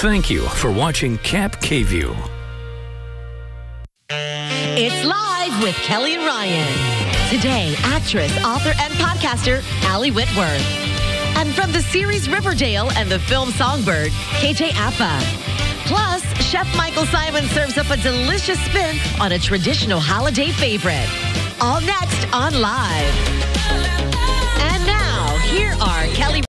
Thank you for watching Cap K-View. It's live with Kelly and Ryan. Today, actress, author, and podcaster Ali Wentworth. And from the series Riverdale and the film Songbird, KJ Apa. Plus, Chef Michael Symon serves up a delicious spin on a traditional holiday favorite. All next on Live.